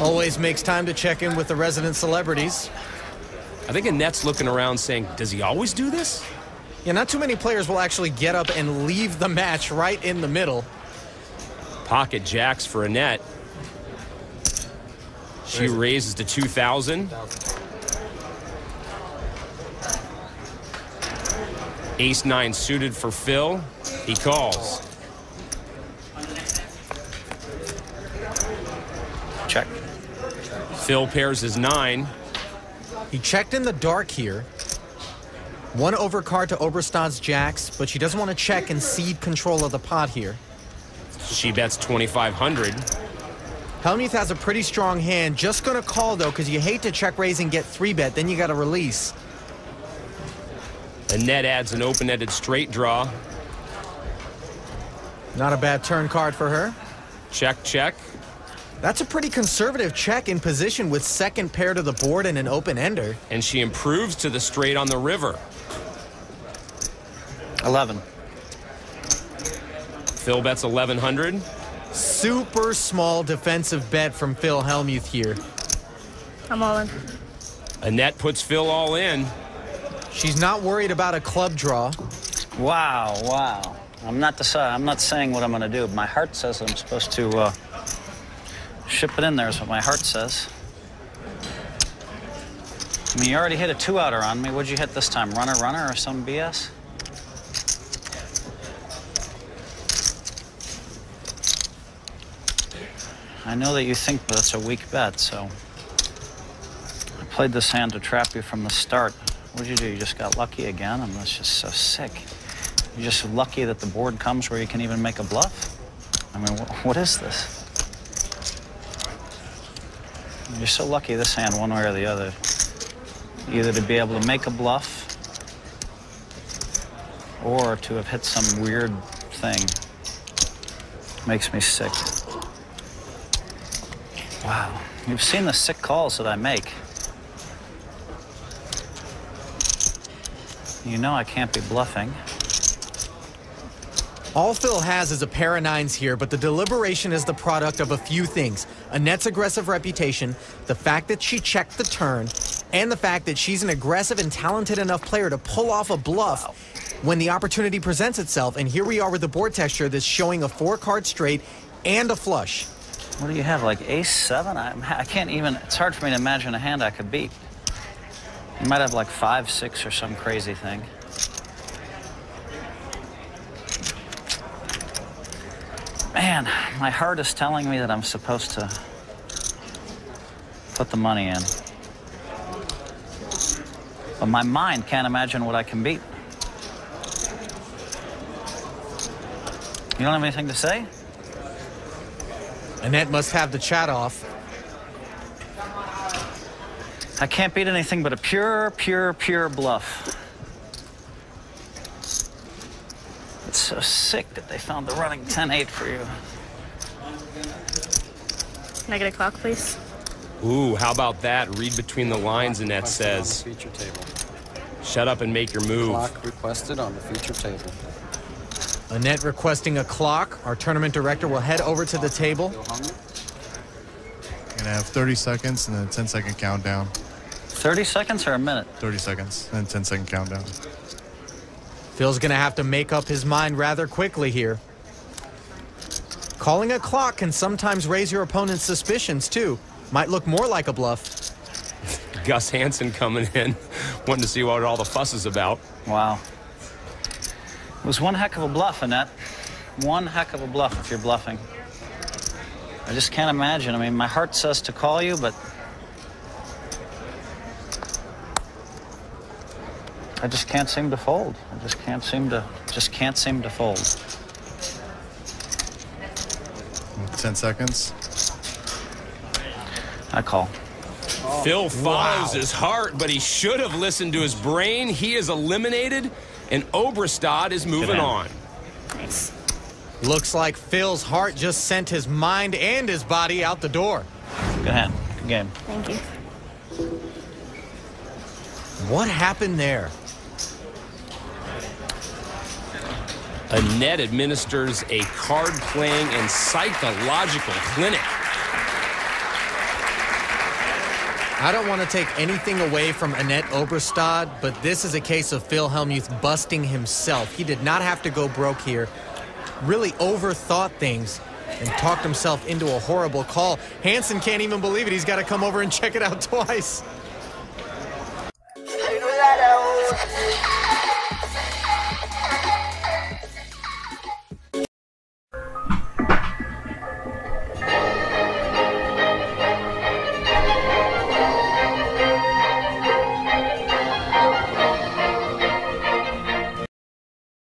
Always makes time to check in with the resident celebrities. I think Annette's looking around saying, does he always do this? Yeah, not too many players will actually get up and leave the match right in the middle. Pocket jacks for Annette. She raises to 2,000. Ace nine suited for Phil. He calls. Check. Phil pairs his nine. He checked in the dark here. One overcard to Oberstad's jacks, but she doesn't want to check and cede control of the pot here. She bets 2,500. Hellmuth has a pretty strong hand. Just going to call, though, because you hate to check raise and get three bet. Then you got to release. Annette adds an open-ended straight draw. Not a bad turn card for her. Check, check. That's a pretty conservative check in position with second pair to the board and an open ender. And she improves to the straight on the river. 11. Phil bets 1,100. Super small defensive bet from Phil Hellmuth here. I'm all in. Annette puts Phil all in. She's not worried about a club draw. Wow, wow. I'm not deci- I'm not saying what I'm going to do. My heart says I'm supposed to uh, ship it in there. Is what my heart says. I mean, you already hit a two-outer on me. What'd you hit this time? Runner, runner, or some BS? I know that you think that's a weak bet, so I played this hand to trap you from the start. What'd you do? You just got lucky again? I'm that's just so sick. You're just lucky that the board comes where you can even make a bluff? I mean, wh- what is this? You're so lucky this hand, one way or the other. Either to be able to make a bluff or to have hit some weird thing. Makes me sick. Wow. You've seen the sick calls that I make. You know I can't be bluffing. All Phil has is a pair of nines here, but the deliberation is the product of a few things. Annette's aggressive reputation, the fact that she checked the turn, and the fact that she's an aggressive and talented enough player to pull off a bluff when the opportunity presents itself. And here we are with the board texture that's showing a four card straight and a flush. What do you have, like ace seven? I, I can't even, it's hard for me to imagine a hand I could beat. You might have like five, six, or some crazy thing. Man, my heart is telling me that I'm supposed to put the money in. But my mind can't imagine what I can beat. You don't have anything to say? Annette must have the chat off. I can't beat anything but a pure, pure, pure bluff. It's so sick that they found the running 10-8 for you. Can I get a clock, please? Ooh, how about that? Read between the lines, Annette Requested says. feature table. Shut up and make your move. Clock requested on the feature table. Annette requesting a clock. Our tournament director will head over to the table. Bill Hummer? You're gonna have 30 seconds and then a 10 second countdown. 30 seconds or a minute? 30 seconds and 10 second countdown. Phil's going to have to make up his mind rather quickly here. Calling a clock can sometimes raise your opponent's suspicions, too. Might look more like a bluff. Gus Hansen coming in, wanting to see what all the fuss is about. Wow. It was one heck of a bluff, Annette. One heck of a bluff if you're bluffing. I just can't imagine. I mean, my heart says to call you, but I just can't seem to fold. I just can't seem to just can't seem to fold. 10 seconds. I call. Phil follows his heart, but he should have listened to his brain. He is eliminated, and Oberstad is moving on. Nice. Looks like Phil's heart just sent his mind and his body out the door. Good hand. Good game. Thank you. What happened there? Annette administers a card playing and psychological clinic. I don't want to take anything away from Annette Oberstad, but this is a case of Phil Hellmuth busting himself. He did not have to go broke here. Really overthought things and talked himself into a horrible call. Hansen can't even believe it. He's got to come over and check it out twice.